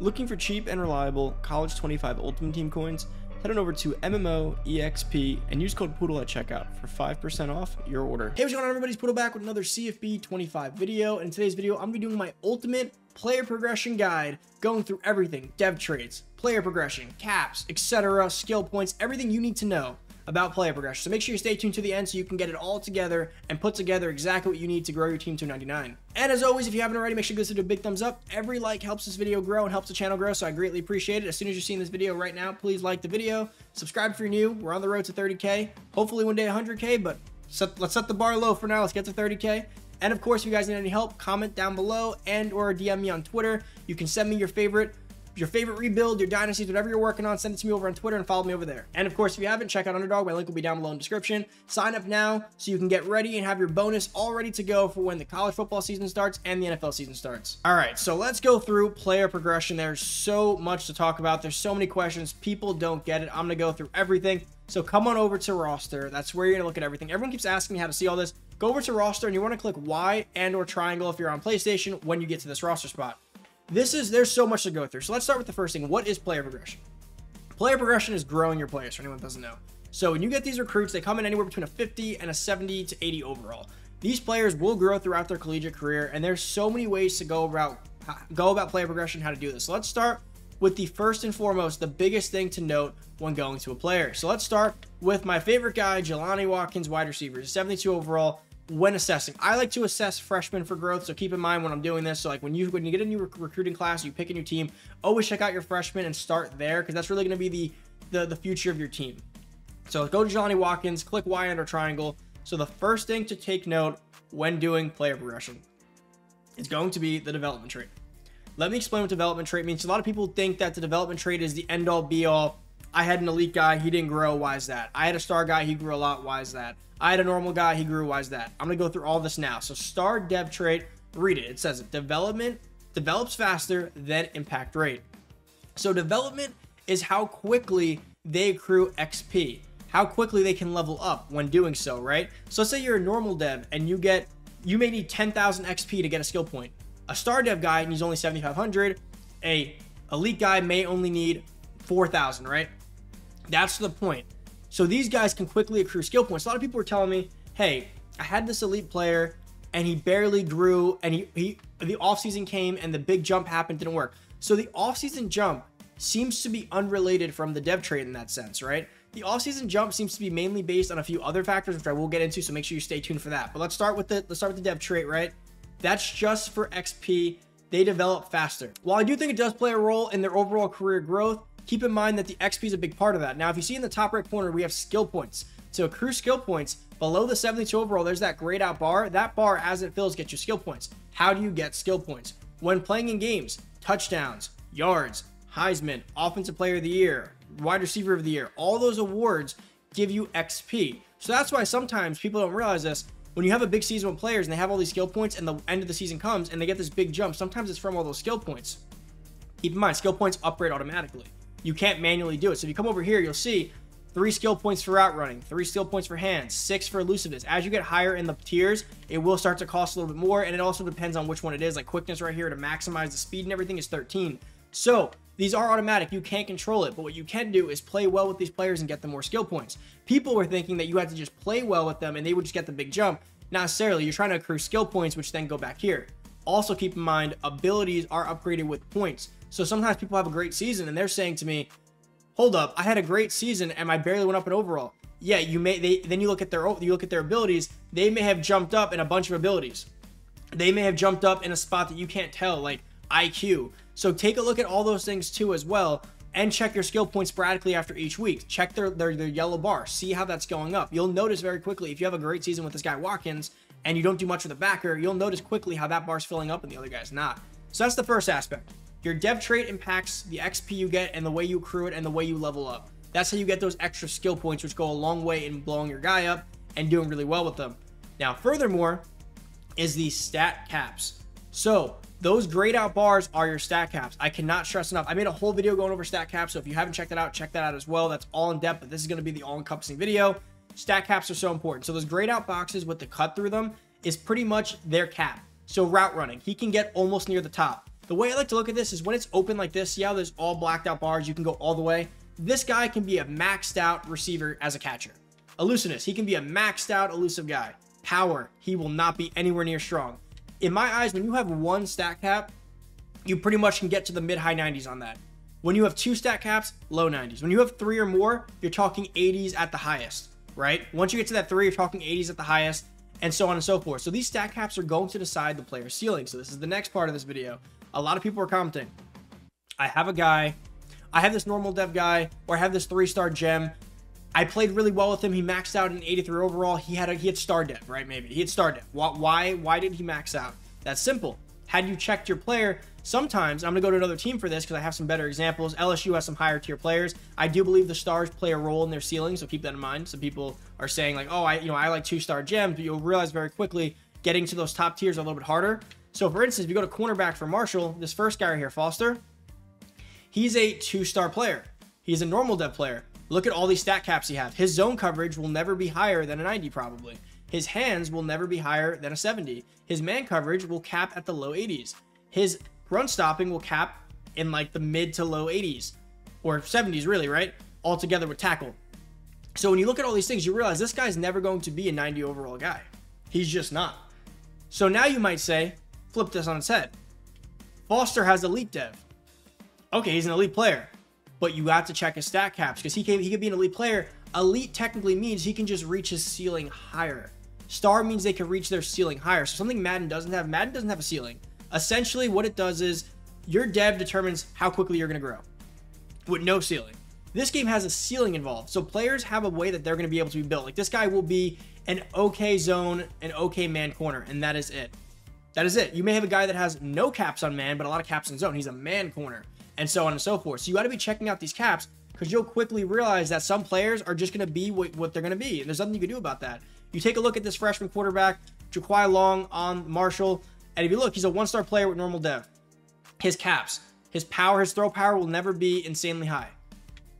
Looking for cheap and reliable College 25 Ultimate Team coins? Head on over to MMO EXP and use code Poodle at checkout for 5% off your order. Hey, what's going on, everybody? It's Poodle back with another CFB 25 video. And in today's video, I'm to be doing my ultimate player progression guide, going through everything dev traits, player progression, caps, etc., skill points, everything you need to know about player progression. So make sure you stay tuned to the end so you can get it all together and put together exactly what you need to grow your team to 99. And as always, if you haven't already, make sure to give this a big thumbs up. Every like helps this video grow and helps the channel grow, so I greatly appreciate it. As soon as you're seeing this video right now, please like the video. Subscribe if you're new. We're on the road to 30K. Hopefully one day 100K, but set, let's set the bar low for now. Let's get to 30K. And of course, if you guys need any help, comment down below and or DM me on Twitter. You can send me your favorite your favorite rebuild, your dynasties, whatever you're working on, send it to me over on Twitter and follow me over there. And of course, if you haven't, check out Underdog. My link will be down below in the description. Sign up now so you can get ready and have your bonus all ready to go for when the college football season starts and the NFL season starts. All right, so let's go through player progression. There's so much to talk about. There's so many questions. People don't get it. I'm going to go through everything. So come on over to roster. That's where you're going to look at everything. Everyone keeps asking me how to see all this. Go over to roster and you want to click Y and or triangle if you're on PlayStation when you get to this roster spot this is there's so much to go through. So let's start with the first thing. What is player progression? Player progression is growing your players for anyone that doesn't know. So when you get these recruits, they come in anywhere between a 50 and a 70 to 80 overall. These players will grow throughout their collegiate career, and there's so many ways to go about go about player progression, how to do this. So let's start with the first and foremost, the biggest thing to note when going to a player. So let's start with my favorite guy, Jelani Watkins, wide receiver, 72 overall when assessing. I like to assess freshmen for growth, so keep in mind when I'm doing this. So like when you when you get a new rec recruiting class, you pick a new team, always check out your freshmen and start there because that's really going to be the, the the future of your team. So go to Johnny Watkins, click Y under triangle. So the first thing to take note when doing player progression is going to be the development trait. Let me explain what development trait means. A lot of people think that the development trait is the end all be all. I had an elite guy, he didn't grow. Why is that? I had a star guy, he grew a lot. Why is that? I had a normal guy, he grew. Why is that? I'm gonna go through all this now. So star dev trait, read it. It says it. Development develops faster than impact rate. So development is how quickly they accrue XP, how quickly they can level up when doing so, right? So let's say you're a normal dev and you get, you may need 10,000 XP to get a skill point. A star dev guy needs only 7,500. A elite guy may only need 4,000, right? That's the point. So these guys can quickly accrue skill points. A lot of people were telling me, hey, I had this elite player and he barely grew and he, he the offseason came and the big jump happened, didn't work. So the offseason jump seems to be unrelated from the dev trait in that sense, right? The offseason jump seems to be mainly based on a few other factors, which I will get into, so make sure you stay tuned for that. But let's start with the let's start with the dev trait, right? That's just for XP. They develop faster. While I do think it does play a role in their overall career growth, keep in mind that the XP is a big part of that. Now, if you see in the top right corner, we have skill points. To accrue skill points, below the 72 overall, there's that grayed out bar. That bar, as it fills, gets you skill points. How do you get skill points? When playing in games, touchdowns, yards, Heisman, Offensive Player of the Year, Wide Receiver of the Year, all those awards give you XP. So that's why sometimes people don't realize this. When you have a big season with players and they have all these skill points and the end of the season comes and they get this big jump, sometimes it's from all those skill points. Keep in mind, skill points upgrade automatically you can't manually do it. So if you come over here, you'll see three skill points for route running, three skill points for hands, six for elusiveness. As you get higher in the tiers, it will start to cost a little bit more, and it also depends on which one it is. Like quickness right here to maximize the speed and everything is 13. So these are automatic. You can't control it, but what you can do is play well with these players and get them more skill points. People were thinking that you had to just play well with them and they would just get the big jump. Not necessarily. You're trying to accrue skill points, which then go back here. Also keep in mind, abilities are upgraded with points. So sometimes people have a great season and they're saying to me, hold up, I had a great season and I barely went up in overall. Yeah, you may they then you look at their you look at their abilities, they may have jumped up in a bunch of abilities. They may have jumped up in a spot that you can't tell, like IQ. So take a look at all those things too as well and check your skill points sporadically after each week. Check their, their, their yellow bar. See how that's going up. You'll notice very quickly if you have a great season with this guy Watkins and you don't do much with the backer, you'll notice quickly how that bar's filling up and the other guy's not. So that's the first aspect. Your dev trait impacts the XP you get and the way you accrue it and the way you level up. That's how you get those extra skill points, which go a long way in blowing your guy up and doing really well with them. Now, furthermore, is the stat caps. So those grayed out bars are your stat caps. I cannot stress enough. I made a whole video going over stat caps, so if you haven't checked that out, check that out as well. That's all in depth, but this is going to be the all-encompassing video. Stat caps are so important. So those grayed out boxes with the cut through them is pretty much their cap. So route running, he can get almost near the top. The way I like to look at this is when it's open like this, see how there's all blacked out bars, you can go all the way. This guy can be a maxed out receiver as a catcher. Elusiveness, he can be a maxed out elusive guy. Power, he will not be anywhere near strong. In my eyes, when you have one stat cap, you pretty much can get to the mid high 90s on that. When you have two stat caps, low 90s. When you have three or more, you're talking 80s at the highest, right? Once you get to that three, you're talking 80s at the highest, and so on and so forth. So these stat caps are going to decide the player's ceiling. So this is the next part of this video. A lot of people are commenting. I have a guy, I have this normal dev guy, or I have this three-star gem. I played really well with him. He maxed out in 83 overall. He had a, he had star dev, right? Maybe he had star dev. Why why did he max out? That's simple. Had you checked your player, sometimes I'm to go to another team for this because I have some better examples. LSU has some higher tier players. I do believe the stars play a role in their ceiling, so keep that in mind. Some people are saying like, "Oh, I you know, I like two-star gems," but you'll realize very quickly getting to those top tiers are a little bit harder. So for instance, if you go to cornerback for Marshall, this first guy right here, Foster, he's a two-star player. He's a normal dev player. Look at all these stat caps he has. His zone coverage will never be higher than a 90 probably. His hands will never be higher than a 70. His man coverage will cap at the low 80s. His run stopping will cap in like the mid to low 80s or 70s, really, right? All together with tackle. So when you look at all these things, you realize this guy's never going to be a 90 overall guy. He's just not. So now you might say, flip this on its head. Foster has elite dev. Okay, he's an elite player, but you have to check his stat caps because he can he could be an elite player. Elite technically means he can just reach his ceiling higher. Star means they can reach their ceiling higher. So something Madden doesn't have, Madden doesn't have a ceiling. Essentially, what it does is your dev determines how quickly you're going to grow with no ceiling. This game has a ceiling involved. So players have a way that they're going to be able to be built. Like this guy will be an okay zone, an okay man corner, and that is it. That is it. You may have a guy that has no caps on man, but a lot of caps in zone. He's a man corner, and so on and so forth. So you got to be checking out these caps because you'll quickly realize that some players are just going to be what, what they're going to be. And there's nothing you can do about that. You take a look at this freshman quarterback, Jaquai Long on Marshall, and if you look, he's a one-star player with normal dev. His caps, his power, his throw power will never be insanely high.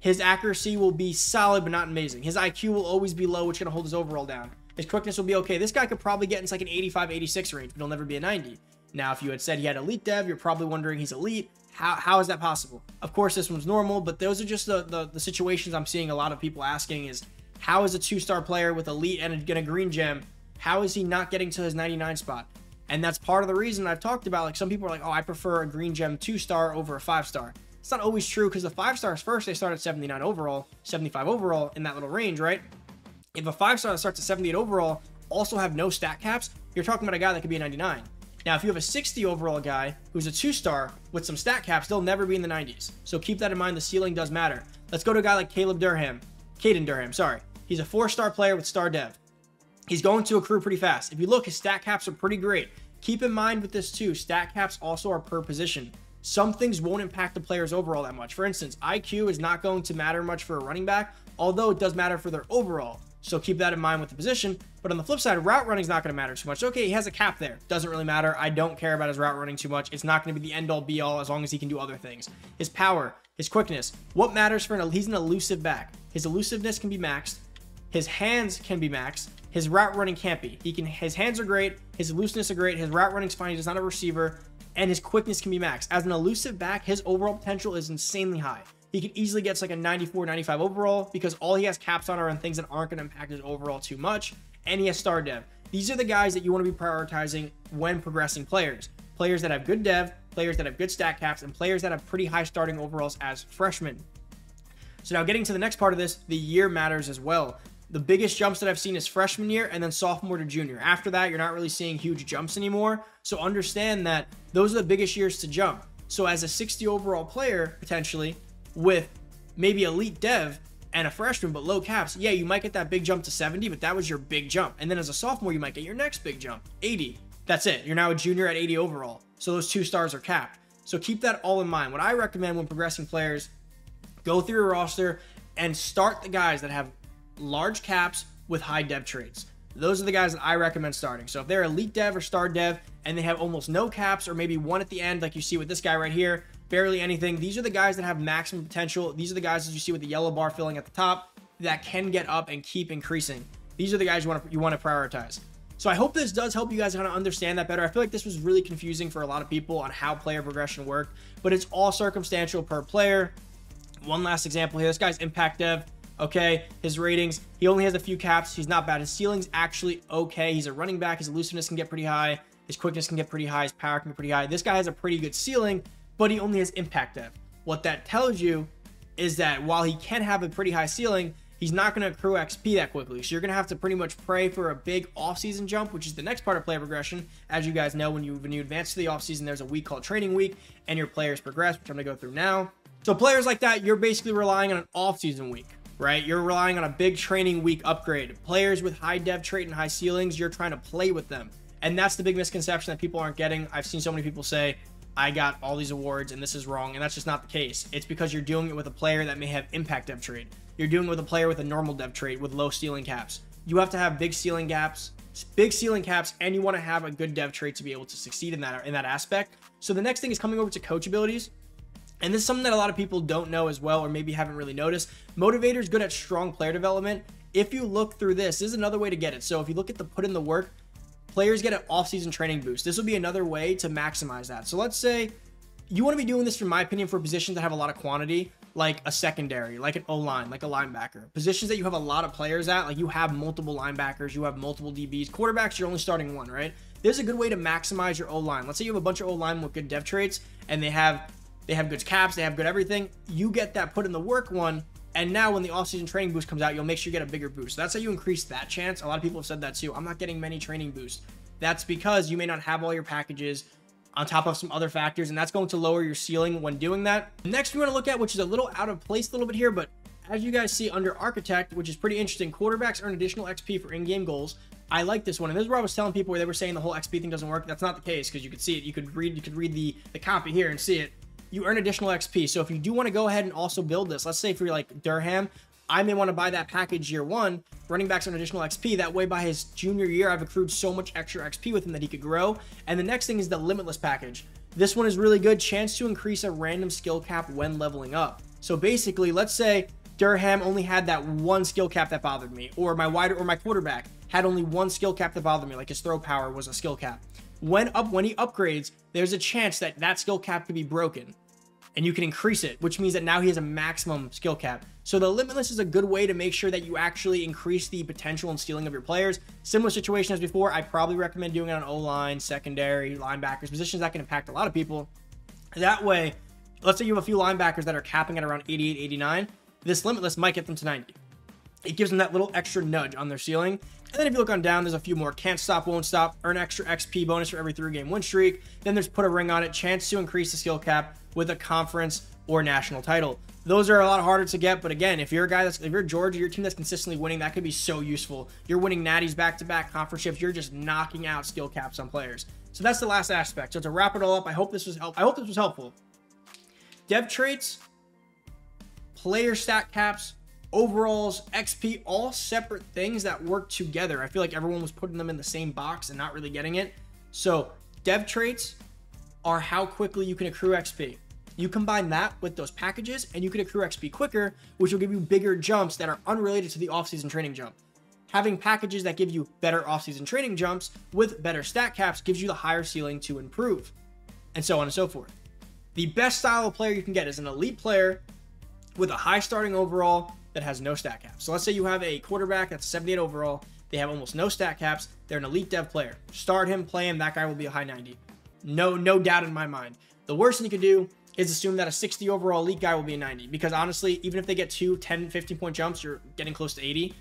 His accuracy will be solid, but not amazing. His IQ will always be low, which is going to hold his overall down. His quickness will be okay. This guy could probably get into like an 85, 86 range, but he'll never be a 90. Now, if you had said he had elite dev, you're probably wondering he's elite. How, how is that possible? Of course, this one's normal, but those are just the, the, the situations I'm seeing a lot of people asking is how is a two-star player with elite and a, a green gem, how is he not getting to his 99 spot? And that's part of the reason I've talked about. Like some people are like, oh, I prefer a green gem two-star over a five-star. It's not always true because the five stars first, they start at 79 overall, 75 overall in that little range, right? If a five star that starts at 78 overall also have no stat caps, you're talking about a guy that could be a 99. Now, if you have a 60 overall guy who's a two star with some stat caps, they'll never be in the 90s. So keep that in mind. The ceiling does matter. Let's go to a guy like Caleb Durham. Caden Durham, sorry. He's a four-star player with star dev. He's going to accrue pretty fast. If you look, his stat caps are pretty great. Keep in mind with this too, stat caps also are per position. Some things won't impact the players overall that much. For instance, IQ is not going to matter much for a running back, although it does matter for their overall. So keep that in mind with the position. But on the flip side, route running is not going to matter too much. Okay, he has a cap there. Doesn't really matter. I don't care about his route running too much. It's not going to be the end all be all as long as he can do other things. His power, his quickness. What matters for an he's an elusive back. His elusiveness can be maxed. His hands can be maxed. His route running can't be. He can. His hands are great. His looseness are great. His route running's fine. He's not a receiver, and his quickness can be maxed. As an elusive back, his overall potential is insanely high. He could easily get like a 94, 95 overall because all he has caps on are on things that aren't going to impact his overall too much, and he has star dev. These are the guys that you want to be prioritizing when progressing players. Players that have good dev, players that have good stat caps, and players that have pretty high starting overalls as freshmen. So now getting to the next part of this, the year matters as well. The biggest jumps that I've seen is freshman year and then sophomore to junior. After that, you're not really seeing huge jumps anymore. So understand that those are the biggest years to jump. So as a 60 overall player, potentially, with maybe elite dev and a freshman but low caps, yeah, you might get that big jump to 70, but that was your big jump. And then as a sophomore, you might get your next big jump, 80. That's it. You're now a junior at 80 overall. So those two stars are capped. So keep that all in mind. What I recommend when progressing players, go through your roster and start the guys that have large caps with high dev traits. Those are the guys that I recommend starting. So if they're elite dev or star dev and they have almost no caps or maybe one at the end, like you see with this guy right here, barely anything, these are the guys that have maximum potential. These are the guys that you see with the yellow bar filling at the top that can get up and keep increasing. These are the guys you want to you want to prioritize. So I hope this does help you guys kind of understand that better. I feel like this was really confusing for a lot of people on how player progression worked, but it's all circumstantial per player. One last example here. This guy's impact dev. Okay, his ratings, he only has a few caps. He's not bad. His ceiling's actually okay. He's a running back. His elusiveness can get pretty high. His quickness can get pretty high. His power can get pretty high. This guy has a pretty good ceiling, but he only has impact dev. What that tells you is that while he can have a pretty high ceiling, he's not going to accrue XP that quickly. So you're going to have to pretty much pray for a big offseason jump, which is the next part of player progression. As you guys know, when you when you advance to the offseason, there's a week called training week, and your players progress, which I'm going to go through now. So players like that, you're basically relying on an offseason week right? You're relying on a big training week upgrade. Players with high dev trait and high ceilings, you're trying to play with them. And that's the big misconception that people aren't getting. I've seen so many people say, I got all these awards and this is wrong. And that's just not the case. It's because you're doing it with a player that may have impact dev trait. You're doing it with a player with a normal dev trait with low ceiling caps. You have to have big ceiling gaps, big ceiling caps, and you want to have a good dev trait to be able to succeed in that in that aspect. So the next thing is coming over to coach abilities. And this is something that a lot of people don't know as well, or maybe haven't really noticed. Motivator is good at strong player development. If you look through this, this is another way to get it. So if you look at the put in the work, players get an off-season training boost. This will be another way to maximize that. So let's say you want to be doing this, in my opinion, for positions that have a lot of quantity, like a secondary, like an O-line, like a linebacker. Positions that you have a lot of players at, like you have multiple linebackers, you have multiple DBs. Quarterbacks, you're only starting one, right? There's a good way to maximize your O-line. Let's say you have a bunch of O-line with good dev traits, and they have they have good caps, they have good everything. You get that put in the work one, and now when the offseason training boost comes out, you'll make sure you get a bigger boost. So that's how you increase that chance. A lot of people have said that too. I'm not getting many training boosts. That's because you may not have all your packages on top of some other factors, and that's going to lower your ceiling when doing that. Next, we want to look at, which is a little out of place a little bit here, but as you guys see under Architect, which is pretty interesting, quarterbacks earn additional XP for in-game goals. I like this one, and this is where I was telling people where they were saying the whole XP thing doesn't work. That's not the case because you could see it. You could read, you could read the the copy here and see it you earn additional XP. So if you do want to go ahead and also build this, let's say if you're like Durham, I may want to buy that package year one, running backs on additional XP. That way, by his junior year, I've accrued so much extra XP with him that he could grow. And the next thing is the Limitless package. This one is really good. Chance to increase a random skill cap when leveling up. So basically, let's say Durham only had that one skill cap that bothered me, or my wider or my quarterback had only one skill cap that bothered me, like his throw power was a skill cap. When up when he upgrades, there's a chance that that skill cap could be broken and you can increase it, which means that now he has a maximum skill cap. So the Limitless is a good way to make sure that you actually increase the potential and stealing of your players. Similar situation as before, I probably recommend doing it on O-line, secondary, linebackers, positions that can impact a lot of people. That way, let's say you have a few linebackers that are capping at around 88, 89, this Limitless might get them to 90. It gives them that little extra nudge on their ceiling. And then if you look on down, there's a few more. Can't stop, won't stop. Earn extra XP bonus for every three game win streak. Then there's put a ring on it. Chance to increase the skill cap with a conference or national title. Those are a lot harder to get, but again, if you're a guy that's if you're Georgia, your team that's consistently winning, that could be so useful. You're winning natties back to back conference you're just knocking out skill caps on players. So that's the last aspect. So to wrap it all up, I hope this was help. I hope this was helpful. Dev traits, player stat caps, overalls, XP, all separate things that work together. I feel like everyone was putting them in the same box and not really getting it. So dev traits are how quickly you can accrue XP. You combine that with those packages and you can accrue XP quicker, which will give you bigger jumps that are unrelated to the offseason training jump. Having packages that give you better offseason training jumps with better stat caps gives you the higher ceiling to improve, and so on and so forth. The best style of player you can get is an elite player with a high starting overall that has no stat caps. So let's say you have a quarterback that's 78 overall, they have almost no stat caps, they're an elite dev player. Start him, play him, that guy will be a high 90. No, no doubt in my mind. The worst thing you can do is assume that a 60 overall elite guy will be a 90 because honestly, even if they get two 10, 15 point jumps, you're getting close to 80.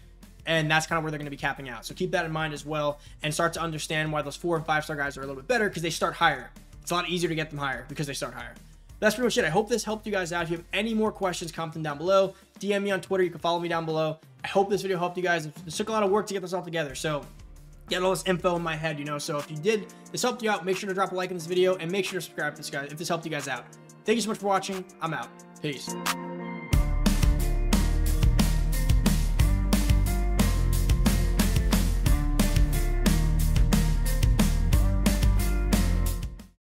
And that's kind of where they're going to be capping out. So keep that in mind as well and start to understand why those four and five star guys are a little bit better because they start higher. It's a lot easier to get them higher because they start higher. That's pretty much it. I hope this helped you guys out. If you have any more questions, comment them down below. DM me on Twitter. You can follow me down below. I hope this video helped you guys. It took a lot of work to get this all together. So get all this info in my head, you know. So if you did, this helped you out, make sure to drop a like in this video and make sure to subscribe this guy if this helped you guys out. Thank you so much for watching. I'm out. Peace.